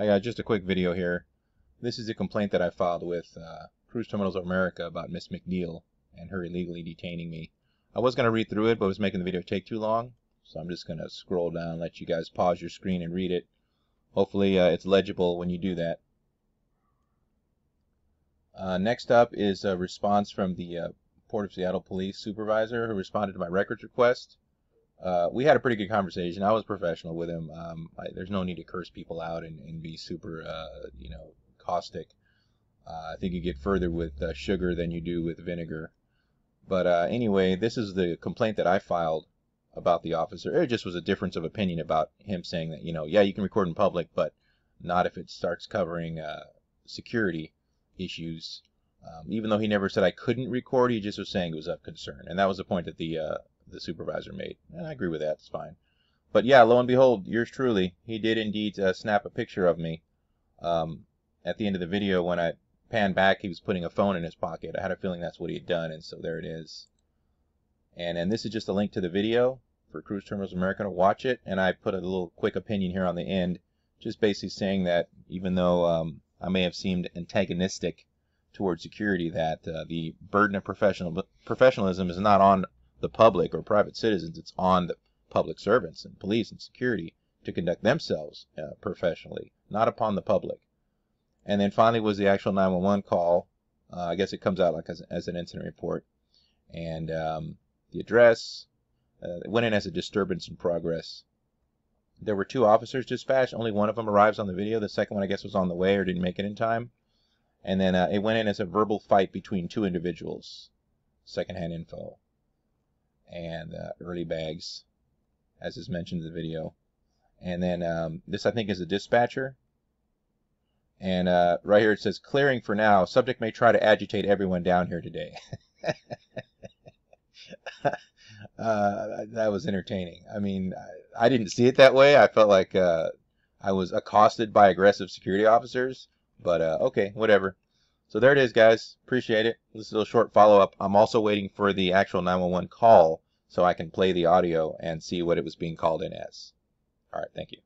I got just a quick video here. This is a complaint that I filed with uh, Cruise Terminals of America about Miss McNeal and her illegally detaining me. I was going to read through it, but it was making the video take too long. So I'm just going to scroll down, let you guys pause your screen and read it. Hopefully uh, it's legible when you do that. Uh, next up is a response from the uh, Port of Seattle Police Supervisor who responded to my records request. Uh, we had a pretty good conversation. I was professional with him. Um, I, there's no need to curse people out and, and be super, uh, you know, caustic. Uh, I think you get further with uh, sugar than you do with vinegar. But uh, anyway, this is the complaint that I filed about the officer. It just was a difference of opinion about him saying that, you know, yeah, you can record in public, but not if it starts covering uh, security issues. Um, even though he never said I couldn't record, he just was saying it was of concern, and that was the point that the the supervisor made, and I agree with that. It's fine. But yeah, lo and behold, yours truly, he did indeed uh, snap a picture of me. Um, at the end of the video, when I panned back, he was putting a phone in his pocket. I had a feeling that's what he had done, and so there it is. And and this is just a link to the video for Cruise Terminals America to watch it, and I put a little quick opinion here on the end, just basically saying that even though um, I may have seemed antagonistic towards security, that uh, the burden of professional professionalism is not on the public or private citizens, it's on the public servants and police and security to conduct themselves uh, professionally, not upon the public. And then finally was the actual 911 call. Uh, I guess it comes out like as, as an incident report. And um, the address, uh, it went in as a disturbance in progress. There were two officers dispatched. Only one of them arrives on the video. The second one, I guess, was on the way or didn't make it in time. And then uh, it went in as a verbal fight between two individuals. Secondhand info and uh, early bags, as is mentioned in the video. And then um, this, I think, is a dispatcher. And uh, right here it says, clearing for now. Subject may try to agitate everyone down here today. uh, that was entertaining. I mean, I, didn't see it that way. I felt like uh, I was accosted by aggressive security officers. But uh, okay, whatever. So there it is, guys. Appreciate it. This is a short follow-up. I'm also waiting for the actual 911 call so I can play the audio and see what it was being called in as. All right, thank you.